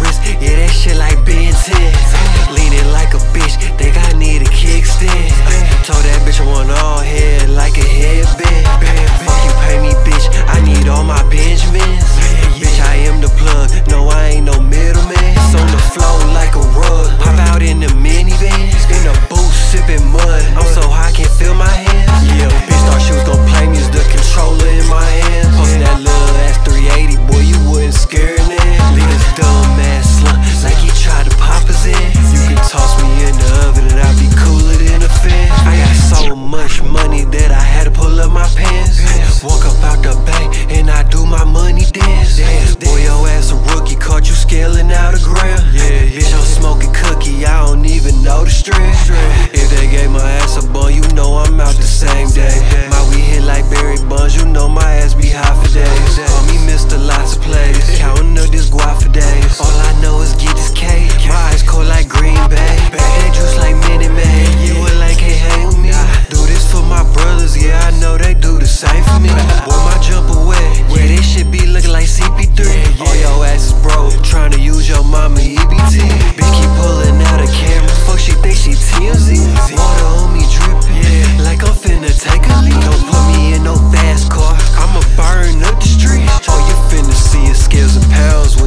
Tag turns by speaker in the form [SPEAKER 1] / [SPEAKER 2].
[SPEAKER 1] wrist, yeah, that shit like Ben 10. Leaning like a bitch, think I need a kid. Boy, my jump away. Yeah, this shit be looking like CP3. All your ass is broke. Trying to use your mama EBT. Bitch, keep pulling out a camera. Fuck, she think she TMZ. Water on me dripping. Like I'm finna take a leak. Don't put me in no fast car. I'ma burn up the streets. All you finna see is scales and pounds